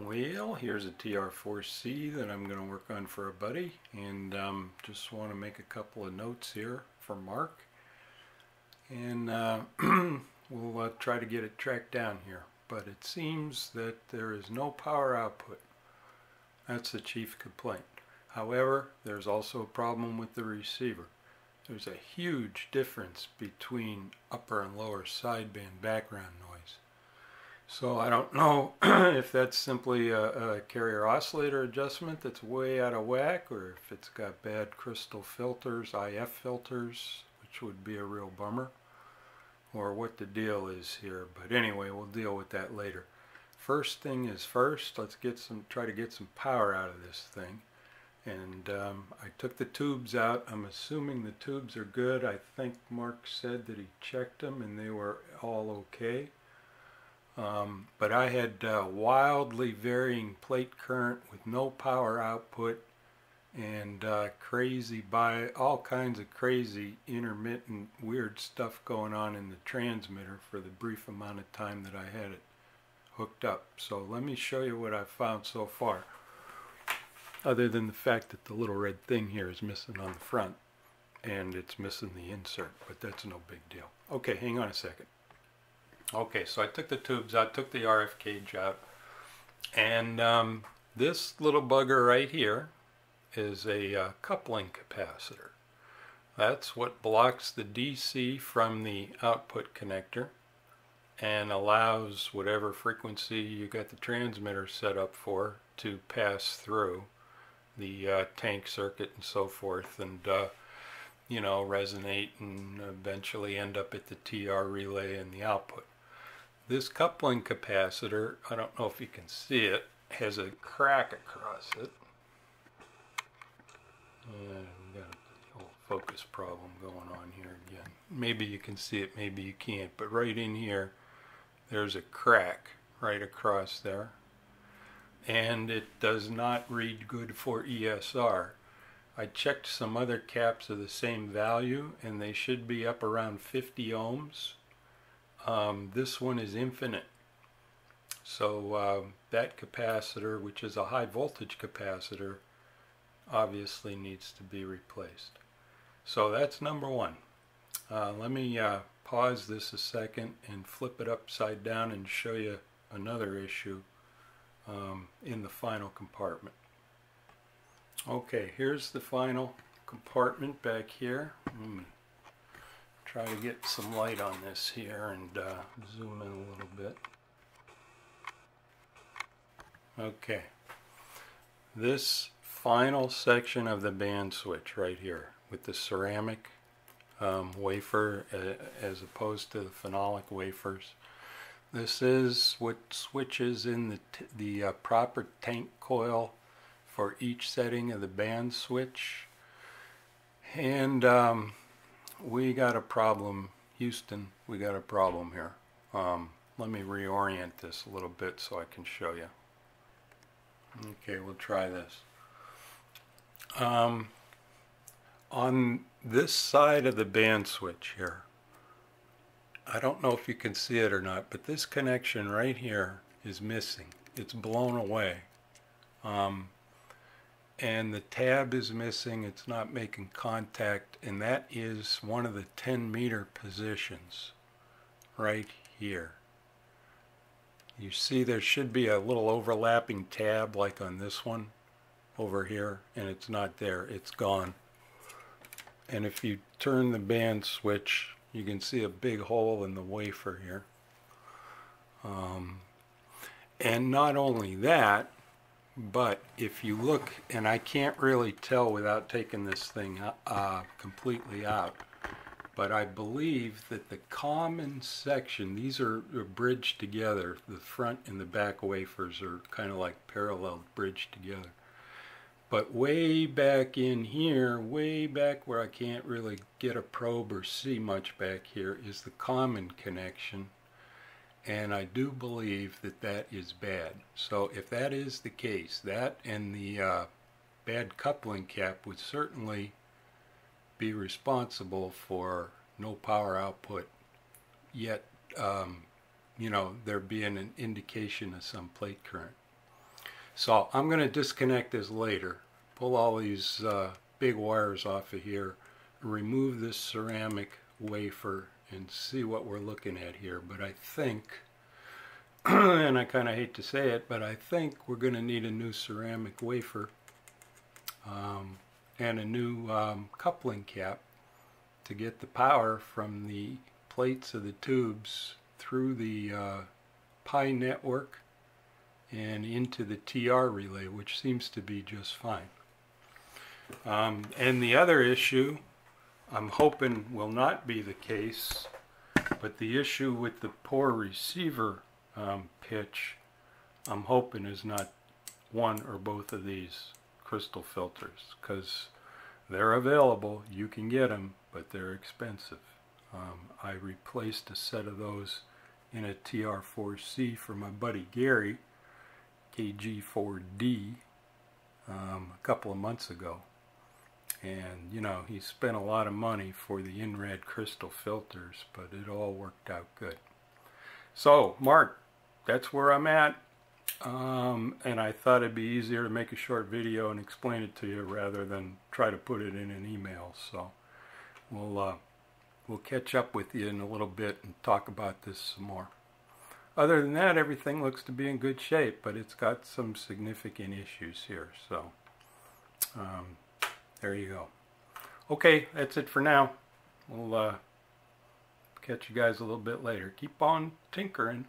Well, here's a TR4C that I'm going to work on for a buddy and um, just want to make a couple of notes here for Mark and uh, we'll uh, try to get it tracked down here but it seems that there is no power output. That's the chief complaint. However, there's also a problem with the receiver. There's a huge difference between upper and lower sideband background noise. So I don't know if that's simply a, a, carrier oscillator adjustment that's way out of whack or if it's got bad crystal filters, IF filters, which would be a real bummer, or what the deal is here. But anyway, we'll deal with that later. First thing is first, let's get some, try to get some power out of this thing. And um, I took the tubes out. I'm assuming the tubes are good. I think Mark said that he checked them and they were all okay. Um, but I had uh, wildly varying plate current with no power output and uh, crazy by all kinds of crazy intermittent weird stuff going on in the transmitter for the brief amount of time that I had it hooked up. So let me show you what I've found so far. Other than the fact that the little red thing here is missing on the front and it's missing the insert, but that's no big deal. Okay, hang on a second. Okay, so I took the tubes out, took the RF cage out, and um, this little bugger right here is a uh, coupling capacitor. That's what blocks the DC from the output connector and allows whatever frequency you got the transmitter set up for to pass through the uh, tank circuit and so forth and uh, you know resonate and eventually end up at the TR relay and the output. This coupling capacitor, I don't know if you can see it, has a crack across it. Yeah, we got a focus problem going on here again. Maybe you can see it, maybe you can't, but right in here, there's a crack right across there. And it does not read good for ESR. I checked some other caps of the same value and they should be up around 50 ohms um, this one is infinite. So uh, that capacitor, which is a high voltage capacitor, obviously needs to be replaced. So that's number one. Uh, let me uh, pause this a second and flip it upside down and show you another issue um, in the final compartment. Okay, here's the final compartment back here. Mm try to get some light on this here and uh, zoom in a little bit. Okay, this final section of the band switch right here with the ceramic um, wafer uh, as opposed to the phenolic wafers. This is what switches in the, the uh, proper tank coil for each setting of the band switch. And um, we got a problem, Houston, we got a problem here. Um, let me reorient this a little bit so I can show you. Okay, we'll try this. Um, on this side of the band switch here, I don't know if you can see it or not, but this connection right here is missing. It's blown away. Um, and the tab is missing, it's not making contact, and that is one of the 10 meter positions right here. You see there should be a little overlapping tab like on this one over here, and it's not there, it's gone. And if you turn the band switch, you can see a big hole in the wafer here. Um, and not only that, but if you look, and I can't really tell without taking this thing uh, completely out, but I believe that the common section, these are, are bridged together, the front and the back wafers are kind of like parallel bridged together. But way back in here, way back where I can't really get a probe or see much back here, is the common connection and I do believe that that is bad. So if that is the case, that and the uh, bad coupling cap would certainly be responsible for no power output, yet, um, you know, there being an indication of some plate current. So I'm going to disconnect this later, pull all these uh, big wires off of here, remove this ceramic wafer and see what we're looking at here. But I think, and I kind of hate to say it, but I think we're going to need a new ceramic wafer um, and a new um, coupling cap to get the power from the plates of the tubes through the uh, Pi network and into the TR relay, which seems to be just fine. Um, and the other issue, I'm hoping will not be the case, but the issue with the poor receiver um, pitch, I'm hoping is not one or both of these crystal filters, because they're available, you can get them, but they're expensive. Um, I replaced a set of those in a TR4C for my buddy Gary, KG4D, um, a couple of months ago. And, you know, he spent a lot of money for the Inrad crystal filters, but it all worked out good. So, Mark, that's where I'm at. Um, and I thought it'd be easier to make a short video and explain it to you rather than try to put it in an email. So, we'll, uh, we'll catch up with you in a little bit and talk about this some more. Other than that, everything looks to be in good shape, but it's got some significant issues here. So, um, there you go. Okay, that's it for now. We'll uh, catch you guys a little bit later. Keep on tinkering.